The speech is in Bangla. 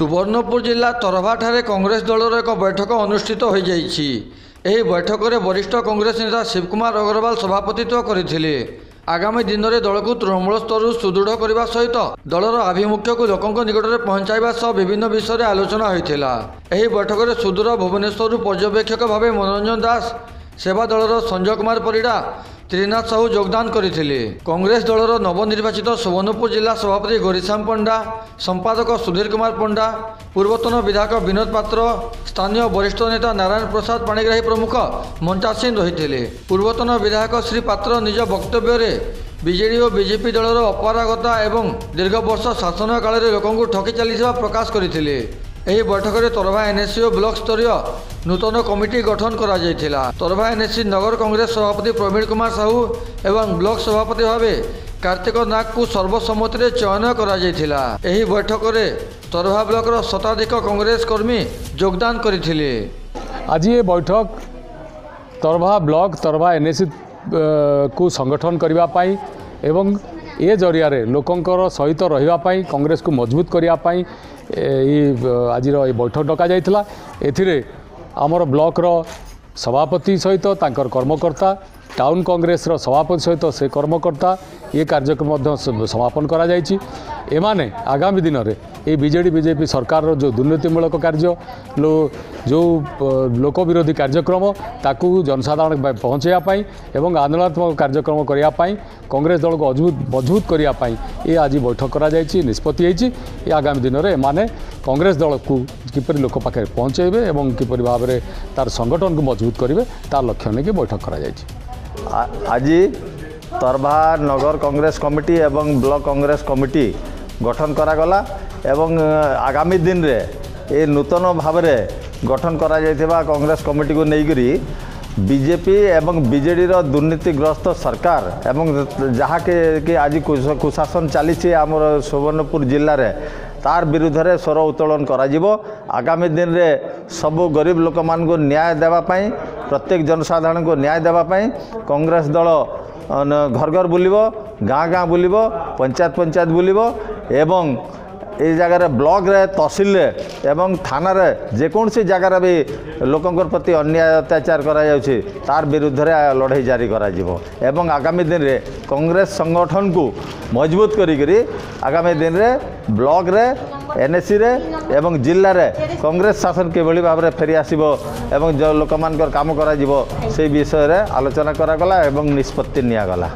ସୁବର୍ଣ୍ଣପୁର ଜିଲ୍ଲା ତରଭାଠାରେ କଂଗ୍ରେସ ଦଳର ଏକ ବୈଠକ ଅନୁଷ୍ଠିତ ହୋଇଯାଇଛି ଏହି ବୈଠକରେ ବରିଷ୍ଠ କଂଗ୍ରେସ ନେତା ଶିବ କୁମାର ଅଗ୍ରୱାଲ ସଭାପତିତ୍ୱ କରିଥିଲେ ଆଗାମୀ ଦିନରେ ଦଳକୁ ତୃଣମୂଳ ସ୍ତରରୁ ସୁଦୃଢ଼ କରିବା ସହିତ ଦଳର ଆଭିମୁଖ୍ୟକୁ ଲୋକଙ୍କ ନିକଟରେ ପହଞ୍ଚାଇବା ସହ ବିଭିନ୍ନ ବିଷୟରେ ଆଲୋଚନା ହୋଇଥିଲା ଏହି ବୈଠକରେ ସୁଦୂର ଭୁବନେଶ୍ୱରରୁ ପର୍ଯ୍ୟବେକ୍ଷକ ଭାବେ ମନୋରଞ୍ଜନ ଦାସ ସେବା ଦଳର ସଞ୍ଜୟ କୁମାର ପରିଡ଼ା ତ୍ରିନାଥ ସାହୁ ଯୋଗଦାନ କରିଥିଲେ କଂଗ୍ରେସ ଦଳର ନବନିର୍ବାଚିତ ସୁବର୍ଣ୍ଣପୁର ଜିଲ୍ଲା ସଭାପତି ଗରିଶ୍ୟାମ ପଣ୍ଡା ସମ୍ପାଦକ ସୁଧୀର କୁମାର ପଣ୍ଡା ପୂର୍ବତନ ବିଧାୟକ ବିନୋଦ ପାତ୍ର ସ୍ଥାନୀୟ ବରିଷ୍ଠ ନେତା ନାରାୟଣ ପ୍ରସାଦ ପାଣିଗ୍ରାହୀ ପ୍ରମୁଖ ମଞ୍ଚା ସିଂ ରହିଥିଲେ ପୂର୍ବତନ ବିଧାୟକ ଶ୍ରୀ ପାତ୍ର ନିଜ ବକ୍ତବ୍ୟରେ ବିଜେଡ଼ି ଓ ବିଜେପି ଦଳର ଅପାରଗତା ଏବଂ ଦୀର୍ଘ ବର୍ଷ ଶାସନ କାଳରେ ଲୋକଙ୍କୁ ଠକି ଚାଲିଥିବା ପ୍ରକାଶ କରିଥିଲେ ଏହି ବୈଠକରେ ତରଭା ଏନ୍ଏସି ଓ ବ୍ଲକ ସ୍ତରୀୟ ନୂତନ କମିଟି ଗଠନ କରାଯାଇଥିଲା ତରଭା ଏନ୍ଏସି ନଗର କଂଗ୍ରେସ ସଭାପତି ପ୍ରବୀଣ କୁମାର ସାହୁ ଏବଂ ବ୍ଲକ ସଭାପତି ଭାବେ କାର୍ତ୍ତିକ ନାଗଙ୍କୁ ସର୍ବସମ୍ମତିରେ ଚୟନ କରାଯାଇଥିଲା ଏହି ବୈଠକରେ ତରଭା ବ୍ଲକର ଶତାଧିକ କଂଗ୍ରେସ କର୍ମୀ ଯୋଗଦାନ କରିଥିଲେ ଆଜି ଏ ବୈଠକ ତରଭା ବ୍ଲକ ତରଭା ଏନ୍ଏସି କୁ ସଂଗଠନ କରିବା ପାଇଁ ଏବଂ ଏ ଜରିଆରେ ଲୋକଙ୍କର ସହିତ ରହିବା ପାଇଁ କଂଗ୍ରେସକୁ ମଜବୁତ କରିବା ପାଇଁ ଏଇ ଆଜିର ଏଇ ବୈଠକ ଡକାଯାଇଥିଲା ଏଥିରେ ଆମର ବ୍ଲକର ସଭାପତି ସହିତ ତାଙ୍କର କର୍ମକର୍ତ୍ତା টাউন কংগ্রেসর সভাপতি সহ সে কর্মকর্তা এ কার্যক্রম সমাপন করা যাই এমানে আগামী দিনরে এই বিজেডি বিজেপি সরকার যে দুর্নীতিমূলক কার্য যে লোকবিরোধী কার্যক্রম তাকে জনসাধারণ পৌঁছাইয়া এবং আন্দোলনাত্মক কার্যক্রম করা কংগ্রেস দলকে অজবুত মজবুত করা এ আজ বৈঠক করা যাই নিষ্পতি হয়েছি এ আগামী দিনরে এমানে কংগ্রেস দলকে কিপর লোক পাখে পৌঁছাইবে এবং কিপর ভাবে তার সংগঠনকে মজবুত করবে তার লক্ষ্য নিয়ে বৈঠক করা যাই আজি তরভা নগর কংগ্রেস কমিটি এবং ব্লক কংগ্রেস কমিটি গঠন করাগলা এবং আগামী দিনে এই নূতন ভাবে গঠন করা যাইতিবা কংগ্রেস কমিটিকে নেইকরি বিজেপি এবং বিজেডির দুর্নীতিগ্রস্ত সরকার এবং যাহাকে কি আজ কুশাসন চালিছে আমার সুবর্ণপুর জেলার তার বিরুদ্ধে স্বর উত্তোলন করা আগামী দিনে সবু গরিব লোক ন্যায় দেওয়া ପ୍ରତ୍ୟେକ ଜନସାଧାରଣଙ୍କୁ ନ୍ୟାୟ ଦେବା ପାଇଁ କଂଗ୍ରେସ ଦଳ ଘର ଘର ବୁଲିବ ଗାଁ ଗାଁ ବୁଲିବ ପଞ୍ଚାୟତ ପଞ୍ଚାୟତ ବୁଲିବ ଏବଂ এই জায়গার ব্লকরে তহসিলরে এবং থানারে যেকৌশি জায়গার বি লোকঙ্কর প্রতি অন্যায় অত্যাচার করা যাচ্ছে তার বিরুদ্ধে লড়াই জারি করা যাব এবং আগামী দিনে কংগ্রেস সংগঠন কু মজবুত করি আগামী দিনে ব্লকরে এনএসিরে এবং জেলার কংগ্রেস শাসন কিভাবে ভাবে ফেরি আসব এবং লোক কাম করা সেই বিষয়ে আলোচনা করা গলা এবং নিষ্পত্তি নিয়া গলা